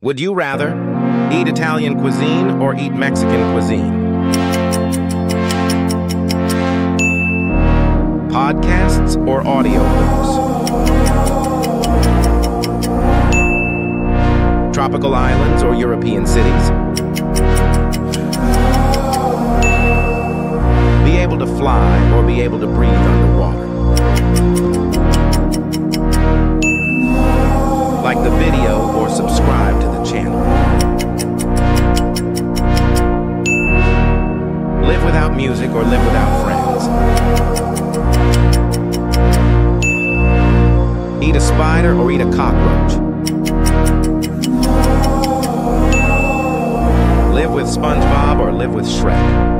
Would you rather eat Italian cuisine or eat Mexican cuisine? Podcasts or audiobooks? Tropical islands or European cities? Be able to fly or be able to breathe underwater? Like the video or subscribe to the channel. Live without music or live without friends. Eat a spider or eat a cockroach. Live with SpongeBob or live with Shrek.